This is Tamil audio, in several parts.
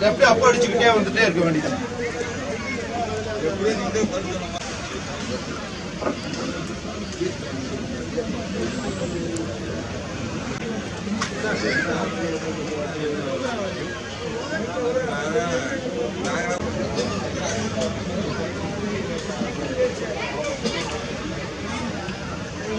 லெஃப்ட் அப்போ அடிச்சுக்கிட்டே வந்துட்டே இருக்க வேண்டியது.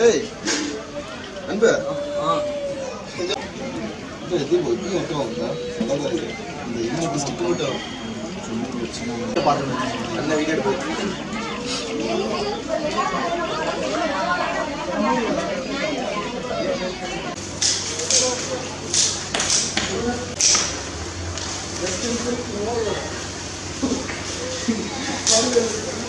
ஸ்டிக் மட்டும் நல்ல வீடியோ எடுத்து அப்பா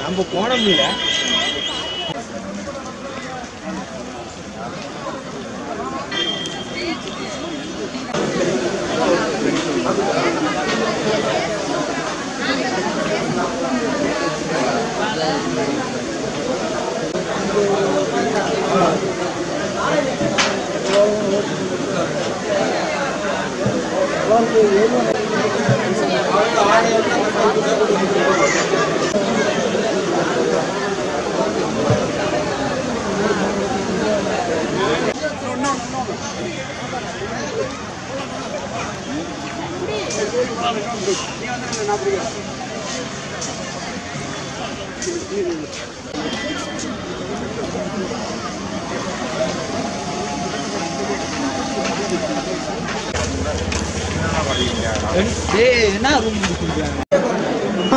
நம்ம போன முடியல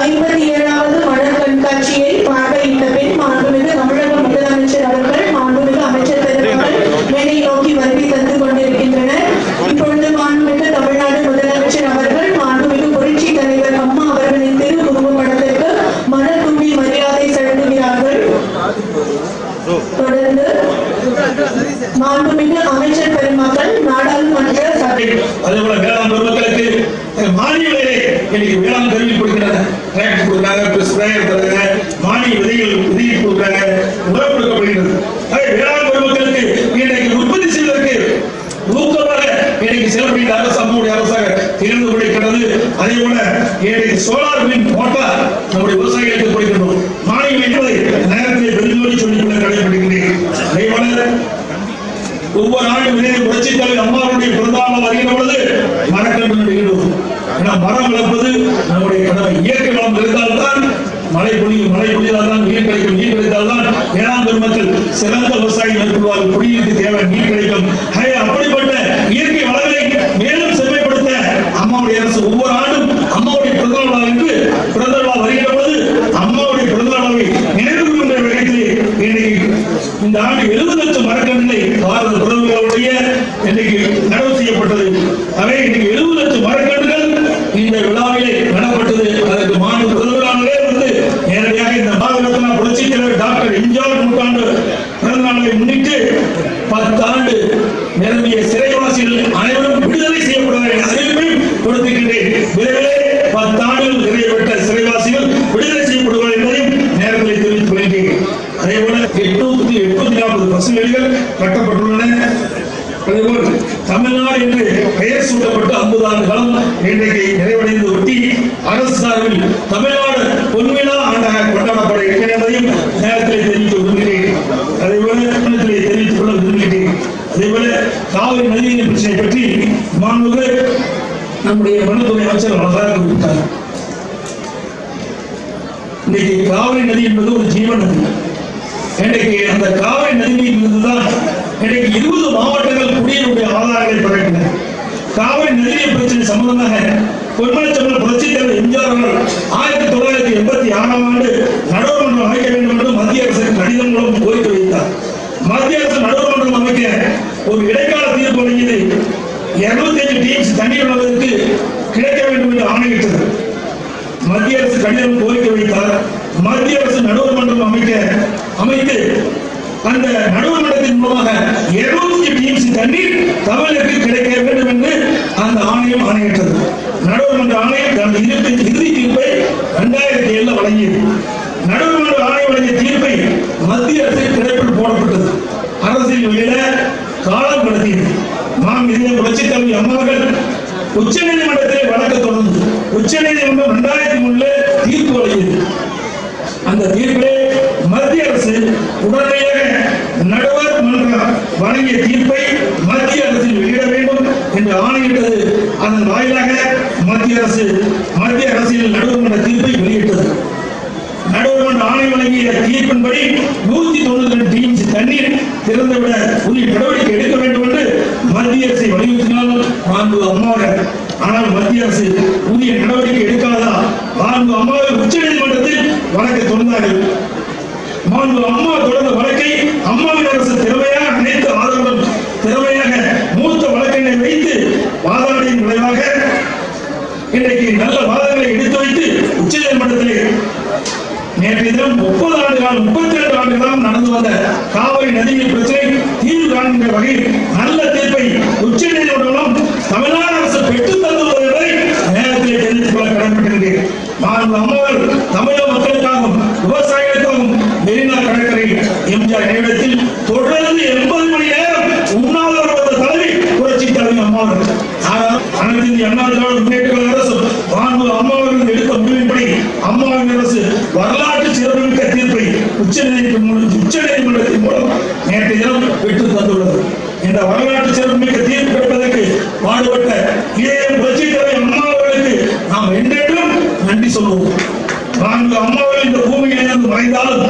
ஐம்பத்தி ஏழாவது மலர் கண்காட்சியை பார்வையிட்ட பின் மாண்புமிகு தமிழக முதலமைச்சர் அவர்கள் மாண்புமிகு அமைச்சர் உள்ள போல சோலார் மின் போட்டால் நம்முடைய விவசாயிகளுக்கு கொடுக்கணும். மானியம் என்பதை நேரத்தில் பெருந்தோடி சொல்லிக்கொள்ள கடைபிடிக்கிறேன். அதேபோல ஒவ்வொரு ஆண்டும் இதே புரட்சி தலைவர் அம்மாவுடைய பிறந்தாமல் வருகிற பொழுது மரக்கன்று நடுகிறோம் ஏன்னா மரம் வளர்ப்பது நம்முடைய கடமை. இயற்கை வளம் இருந்தால்தான் மழை பொழியும் மழை பொழியால்தான் நீர் கிடைக்கும் நீர் கிடைத்தால்தான் ஏழாம் பெருமக்கள் சிறந்த விவசாயி மேற்கொள்வார்கள் குடியிருக்கு தேவை நீர் கிடைக்கும். அப்படிப்பட்ட இயற்கை வளங்களை மேலும் செம்மைப்படுத்த அம்மாவுடைய அரசு ஒவ்வொரு ஆண்டும் அம்மாவுடைய பிறந்தநாள் விழா என்று பிறந்த விழா வருகிற பொழுது அம்மாவுடைய பிறந்தநாளை நினைவு கொண்ட விதத்தில் இன்னைக்கு இந்த ஆண்டு எழுபது லட்சம் மரக்கன்றை பாரத செய்ய இன்னைக்கு நடவு செய்யப்பட்டது. அவை இன்னைக்கு எழுபது லட்சம் மரக்கன்றுகள் இந்த விழாவிலே நடப்பட்டது அதற்கு மாநில பிரதமரானே வந்து நேரடியாக இந்த பாரதரத்னா புரட்சித் தலைவர் டாக்டர் எம்ஜிஆர் நூற்றாண்டு பிறந்த நாளை முன்னிட்டு பத்தாண்டு சூட்டப்பட்டு காலம் இன்றைக்கு நிறைவடைந்து ஒட்டி அரசு சார்பில் தமிழ்நாடு பொன்விழா ஆண்டாக கொண்டாடப்பட இருக்கிறது என்பதையும் நேரத்தில் தெரிவித்து விரும்புகிறேன் அதேபோல தெரிவித்துக் கொள்ள விரும்புகிறேன் அதேபோல காவிரி நதியின் பிரச்சனை பற்றி மாண்புக்கு நம்முடைய வனத்துறை அமைச்சர் அழகாக குறிப்பிட்டார் இன்னைக்கு காவிரி நதி என்பது ஒரு ஜீவ நதி. இன்றைக்கு அந்த காவிரி நதியில் இருந்துதான் இன்றைக்கு இருபது மாவட்டங்கள் குடியினுடைய ஆதாரங்களை பெறுகின்றன காவிரி நதிநீர் பிரச்சனை சம்பந்தமாக பொன்மனச்சம்பளம் புரட்சி தலைவர் எம்ஜிஆர் அவர்கள் ஆயிரத்தி தொள்ளாயிரத்தி எண்பத்தி ஆறாம் ஆண்டு நடுவர்மன்றம் அமைக்க வேண்டும் என்று மத்திய அரசுக்கு கடிதம் மூலம் கோரிக்கை வைத்தார். மத்திய அரசு நடுவர்மன்றம் அமைக்க ஒரு இடைக்கால தீர்ப்பு வழங்கியது இருநூத்தி அஞ்சு டீம்ஸ் தண்ணீர் வழங்குவதற்கு கிடைக்க வேண்டும் என்று ஆணையிட்டது. மத்திய அரசு கடிதம் கோரிக்கை வைத்தார். மத்திய அரசு நடுவர் மன்றம் அமைக்க அமைத்து அந்த நடுவர் நடத்தின் மூலமாக இருநூத்தி டிஎம்சி தண்ணீர் தமிழருக்கு கிடைக்க வேண்டும் என்று அந்த ஆணையம் ஆணையிட்டது. நடுவர் மன்ற ஆணையம் தனது இருபத்தி இறுதி தீர்ப்பை இரண்டாயிரத்தி ஏழுல வழங்கியது. நடுவர்மன்ற ஆணையம் வழங்கிய தீர்ப்பை மத்திய அரசு கிடைப்பில் போடப்பட்டது. அரசின் வெளியில காலம் கடத்தியது. நாம் இதே புரட்சி தலைவி அம்மாவர்கள் உச்ச நீதிமன்றத்திலே வழக்கு தொடர்ந்து உச்ச நீதிமன்றம் இரண்டாயிரத்தி மூணுல தீர்ப்பு வழங்கியது. அந்த தீர்ப்பிலே மத்திய அரசு உடனடியாக வழங்கிய தீர்ப்பை மத்திய அரசில் வெளியிட வேண்டும் என்று ஆணையிட்டது. அதன் வாயிலாக மத்திய அரசு மத்திய அரசியல் நடுவர்மன்ற தீர்ப்பை வெளியிட்டது. நடுவர்மன்ற ஆணை வழங்கிய தீர்ப்பின்படி நூத்தி தொண்ணூத்தி ரெண்டு டிஎம்சி தண்ணீர் திறந்துவிட உரிய நடவடிக்கை எடுக்க வேண்டும் என்று மத்திய அரசை வலியுறுத்தினால் மாண்பு அம்மாவர் ஆனால் மத்திய அரசு உரிய நடவடிக்கை எடுக்காதா மாண்பு அம்மாவை உச்ச நீதிமன்றத்தில் வழக்கு தொடர்ந்தார்கள். மாண்பு அம்மா தொடர்ந்த வழக்கை அம்மாவின் அரசு திறமை அனைத்து ஆதரவுடன் திறமையாக மூத்த வழக்கினை வைத்து வாதாடியின் விளைவாக இன்றைக்கு நல்ல வாதங்களை எடுத்து வைத்து உச்ச நீதிமன்றத்திலே நேற்று தினம் முப்பது ஆண்டு காலம் முப்பத்தி ரெண்டு ஆண்டு காலம் நடந்து வந்த காவிரி நதியின் பிரச்சனை தீர்வு காண்கின்ற வகையில் நல்ல தீர்ப்பை உச்ச நீதிமன்றம் தமிழ்நாடு அரசு பெற்றுத் தந்துள்ளது என்பதை நேரத்தில் தெரிவித்துக் கொள்ள கடமைப்பட்டிருக்கிறேன். மாண்பு அம்மாவர் தமிழக மக்களுக்காகவும் விவசாயிகளுக்காகவும் மெரினா கடற்கரை எம்ஜிஆர் நினைவிடத்தில் தொடர்ந்து எண்பது மணி நேரம் உண்ணாவிரதம் வந்த தலைவி புரட்சி தலைவி அம்மாவர் ஆனால் அண்ணா திராவிட முன்னேற்ற அரசு மாண்பு அம்மாவர்கள் எடுத்த முடிவின்படி அம்மாவின் அரசு வரலாற்று சிறப்புமிக்க தீர்ப்பை உச்ச நீதிமன்றம் உச்ச நீதிமன்றத்தின் மூலம் நேற்றைய தினம் பெற்று தந்துள்ளது. இந்த வரலாற்று சிறப்புமிக்க தீர்ப்பு பெறுவதற்கு பாடுபட்ட இதே புரட்சி நாம் என்றென்றும் நன்றி சொல்லுவோம் நான்கு அம்மாவர்கள் இந்த பூமியில் இருந்து மறைந்தாலும்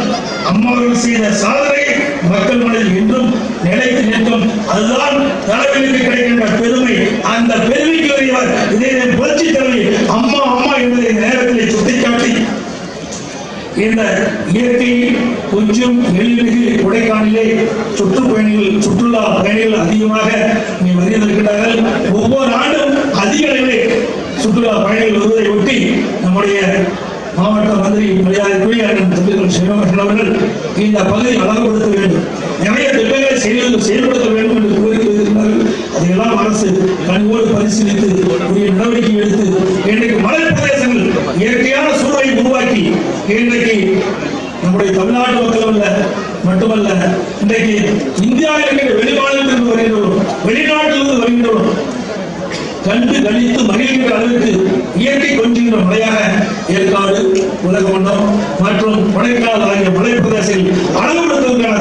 அம்மாவர்கள் செய்த சாதனை மக்கள் மனதில் இன்றும் நிலைத்து நிற்கும். அதுதான் தலைவனுக்கு கிடைக்கின்ற பெருமை. அந்த பெருமைக்கு உரியவர் இதே புரட்சி தலைவி அம்மா அம்மா என்பதை இந்த நேரத்தில் சுட்டிக்காட்டி இந்த இயற்கை கொஞ்சம் எழில்மிகு கொடைக்கானலிலே சுற்றுப்பயணிகள் சுற்றுலா பயணிகள் அதிகமாக இங்கே வருகின்றிருக்கிறார்கள் ஒவ்வொரு ஆண்டும் அதிக அளவிலே சுற்றுலா பயணிகள் வருவதை ஒட்டி நம்முடைய மாவட்ட மந்திரி மரியாதைக்குரிய அண்ணன் தம்பிகள் அவர்கள் இந்த பகுதியை அழகுபடுத்த வேண்டும். கண்டு கழித்து மகிழ்கின்ற அளவிற்கு இயற்கை கொஞ்சுகின்ற மலையாக ஏற்காடு உலகமண்டம் மற்றும் கொடைக்கால் ஆகிய மலை பிரதேசங்கள்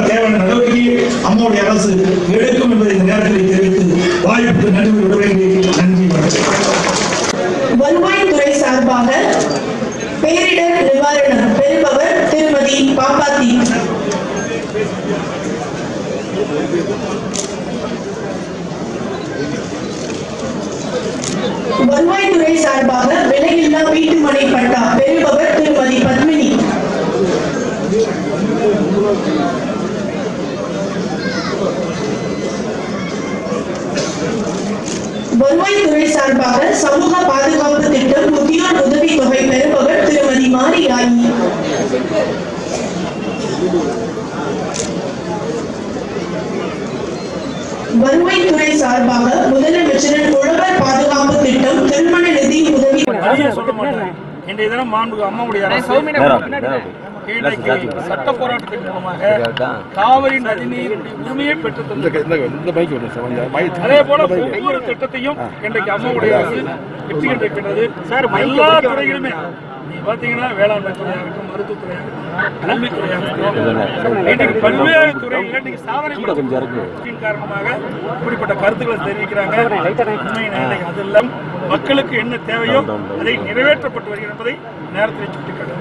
தேவையான நடவடிக்கையை அம்மாவுடைய அரசு எடுக்கும் என்பதை இந்த நேரத்தில் தெரிவித்து வாய்ப்புக்கு நன்றி விடுகிறேன் நன்றி வணக்கம். வருவாய்த்துறை சார்பாக பேரிடர் நிவாரணம் பெறுபவர் திருமதி பாப்பாத்தி வருவாய்த்துறை சார்பாக விலையில்லா வீட்டு மனை பட்டா பெறுபவர் திருமதி பத்மினி. வருவாய்த்துறை சார்பாக சமூக பாதுகாப்பு திட்டம் முதியோர் உதவித் தொகை பெறுபவர் திருமதி மாரி ராயி வருவாய்த்துறை சார்பாக முதலமைச்சரின் உழவர் பாதுகாப்பு திட்டம் திருமண நிதி உதவி இன்றைய தினம் மாண்புக்கு அம்மாவுடைய அரசு இன்றைக்கு சட்ட போராட்டத்தின் மூலமாக காவிரி நதிநீர் உரிமையை பெற்று அதே போல ஒவ்வொரு திட்டத்தையும் இன்றைக்கு அம்மாவுடைய அரசு வெற்றி கண்டிருக்கின்றது எல்லா துறைகளுமே பாத்தீங்கன்னா வேளாண்மை துறையாக இருக்கும் மருத்துவத்துறையாக இருக்கும் கல்வித்துறையாக இருக்கும் இன்னைக்கு பல்வேறு துறைகளில் இன்னைக்கு சாதனை காரணமாக இப்படிப்பட்ட கருத்துக்களை தெரிவிக்கிறாங்க. உண்மை அதெல்லாம் மக்களுக்கு என்ன தேவையோ அதை நிறைவேற்றப்பட்டு வருகிறது என்பதை நேரத்தில் சுட்டிக்காட்டுகிறேன்.